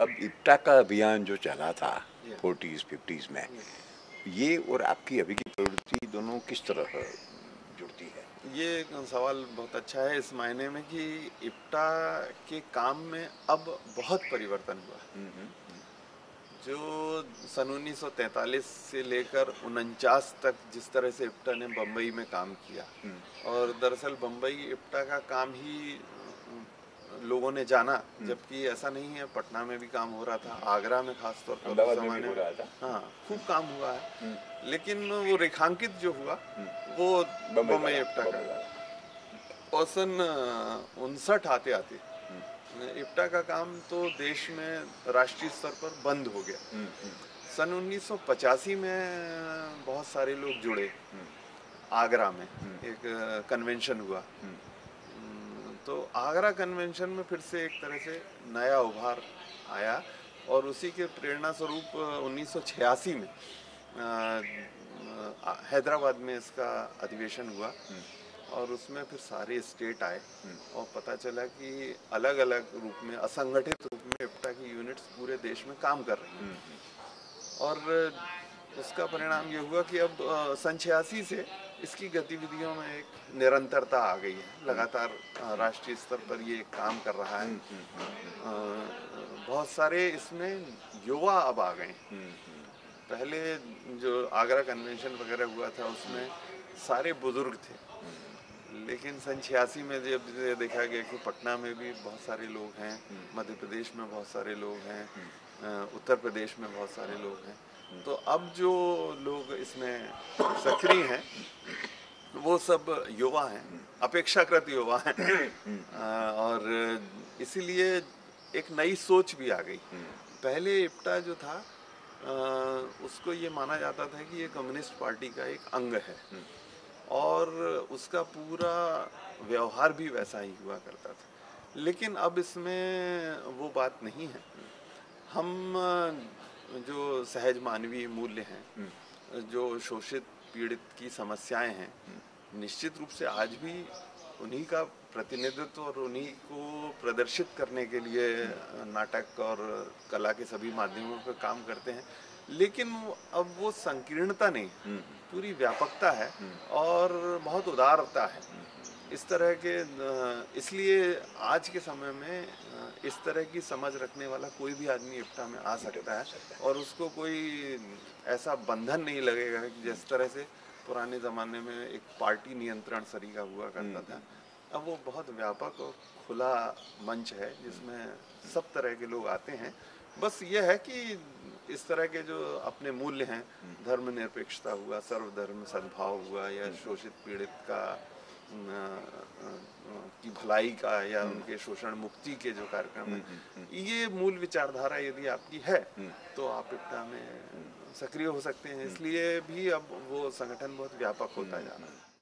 अब इप्टा का अभियान जो चला था फोर्टीज फिफ्टीज में ये और आपकी अभी की प्रवृत्ति दोनों किस तरह जुड़ती है? ये सवाल बहुत अच्छा है इस मायने में कि इप्टा के काम में अब बहुत परिवर्तन हुआ है। जो सन 1943 से लेकर उनचास तक जिस तरह से इप्टा ने बम्बई में काम किया और दरअसल बम्बई इप्टा का काम ही लोगों ने जाना जबकि ऐसा नहीं है पटना में भी काम हो रहा था आगरा में खास तौर पर हो। हाँ खूब काम हुआ है। लेकिन वो रेखांकित जो हुआ वो बम्बई इप्टा का। और सन उनसठ आते आते। इप्टा का काम तो देश में राष्ट्रीय स्तर पर बंद हो गया। सन 1985 में बहुत सारे लोग जुड़े। आगरा में एक कन्वेंशन हुआ। हम्म, तो आगरा कन्वेंशन में फिर से एक तरह से नया उभार आया और उसी के प्रेरणा स्वरूप उन्नीस सौ छियासी में हैदराबाद में इसका अधिवेशन हुआ और उसमें फिर सारे स्टेट आए और पता चला कि अलग अलग रूप में असंगठित रूप में इप्टा की यूनिट्स पूरे देश में काम कर रही हैं। और उसका परिणाम ये हुआ कि अब सन छियासी से इसकी गतिविधियों में एक निरंतरता आ गई है। लगातार राष्ट्रीय स्तर पर ये काम कर रहा है। बहुत सारे इसमें युवा अब आ गए पहले जो आगरा कन्वेंशन वगैरह हुआ था उसमें सारे बुज़ुर्ग थे। लेकिन सन छियासी में जब देखा गया कि पटना में भी बहुत सारे लोग हैं मध्य प्रदेश में बहुत सारे लोग हैं उत्तर प्रदेश में बहुत सारे लोग हैं तो अब जो लोग इसमें सक्रिय हैं वो सब युवा हैं अपेक्षाकृत युवा हैं। और इसीलिए एक नई सोच भी आ गई। पहले इप्टा जो था उसको ये माना जाता था कि ये कम्युनिस्ट पार्टी का एक अंग है। और उसका पूरा व्यवहार भी वैसा ही हुआ करता था। लेकिन अब इसमें वो बात नहीं है। हम जो सहज मानवीय मूल्य हैं जो शोषित पीड़ित की समस्याएँ हैं निश्चित रूप से आज भी उन्हीं का प्रतिनिधित्व और उन्हीं को प्रदर्शित करने के लिए नाटक और कला के सभी माध्यमों पर काम करते हैं। लेकिन अब वो संकीर्णता नहीं पूरी व्यापकता है और बहुत उदारता है। इस तरह के इसलिए आज के समय में इस तरह की समझ रखने वाला कोई भी आदमी इप्टा में आ सकता है और उसको कोई ऐसा बंधन नहीं लगेगा कि जिस तरह से पुराने ज़माने में एक पार्टी नियंत्रण सरीका हुआ करता था। अब वो बहुत व्यापक और खुला मंच है जिसमें सब तरह के लोग आते हैं। बस ये है कि इस तरह के जो अपने मूल्य हैं धर्मनिरपेक्षता हुआ सर्वधर्म सद्भाव हुआ या शोषित पीड़ित का की भलाई का या उनके शोषण मुक्ति के जो कार्यक्रम है ये मूल विचारधारा यदि आपकी है तो आप इप्टा में सक्रिय हो सकते हैं। इसलिए भी अब वो संगठन बहुत व्यापक होता जा रहा है।